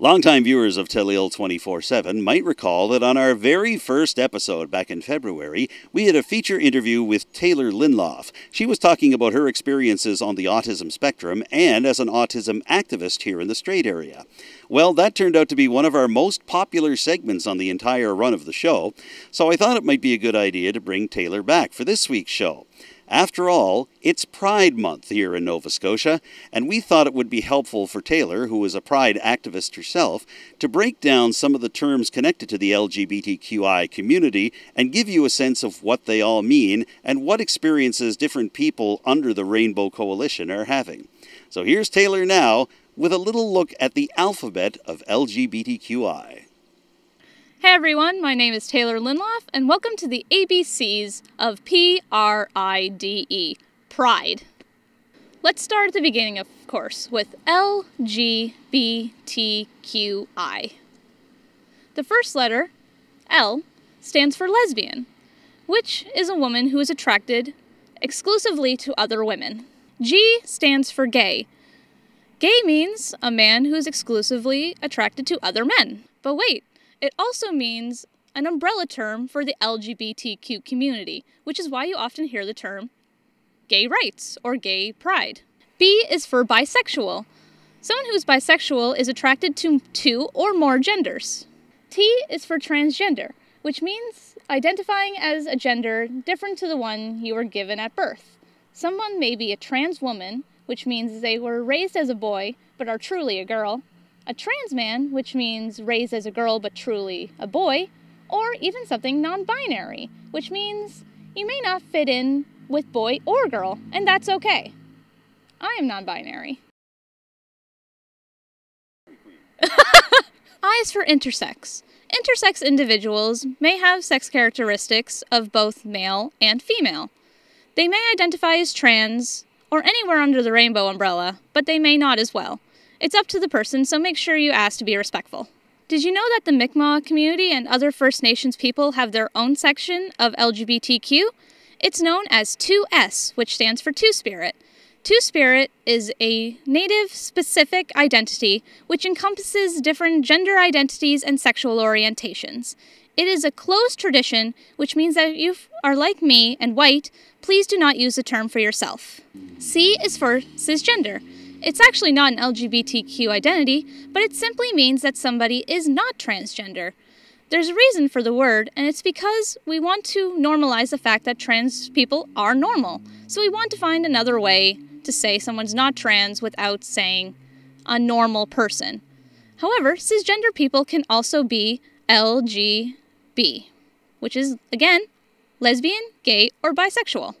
Longtime viewers of TELILE 24 7 might recall that on our very first episode back in February, we had a feature interview with Taylor Linloff. She was talking about her experiences on the autism spectrum and as an autism activist here in the Strait area. Well, that turned out to be one of our most popular segments on the entire run of the show, so I thought it might be a good idea to bring Taylor back for this week's show. After all, it's Pride Month here in Nova Scotia, and we thought it would be helpful for Taylor, who is a Pride activist herself, to break down some of the terms connected to the LGBTQI community and give you a sense of what they all mean and what experiences different people under the Rainbow Coalition are having. So here's Taylor now with a little look at the alphabet of LGBTQI. Hey everyone, my name is Taylor Linloff, and welcome to the ABCs of P R I D E, Pride. Let's start at the beginning, of course, with L G B T Q I. The first letter, L, stands for lesbian, which is a woman who is attracted exclusively to other women. G stands for gay. Gay means a man who is exclusively attracted to other men. But wait, it also means an umbrella term for the LGBTQ community, which is why you often hear the term gay rights or gay pride. B is for bisexual. Someone who's bisexual is attracted to two or more genders. T is for transgender, which means identifying as a gender different to the one you were given at birth. Someone may be a trans woman, which means they were raised as a boy but are truly a girl, a trans man, which means raised as a girl but truly a boy, or even something non binary, which means you may not fit in with boy or girl, and that's okay. I am non binary. I is for intersex. Intersex individuals may have sex characteristics of both male and female. They may identify as trans or anywhere under the rainbow umbrella, but they may not as well. It's up to the person, so make sure you ask to be respectful. Did you know that the Mi'kmaq community and other First Nations people have their own section of LGBTQ? It's known as 2S, which stands for Two Spirit. Two Spirit is a native specific identity which encompasses different gender identities and sexual orientations. It is a closed tradition, which means that if you are like me and white, please do not use the term for yourself. C is for cisgender. It's actually not an LGBTQ identity, but it simply means that somebody is not transgender. There's a reason for the word, and it's because we want to normalize the fact that trans people are normal. So we want to find another way to say someone's not trans without saying a normal person. However, cisgender people can also be LGB, which is, again, lesbian, gay, or bisexual.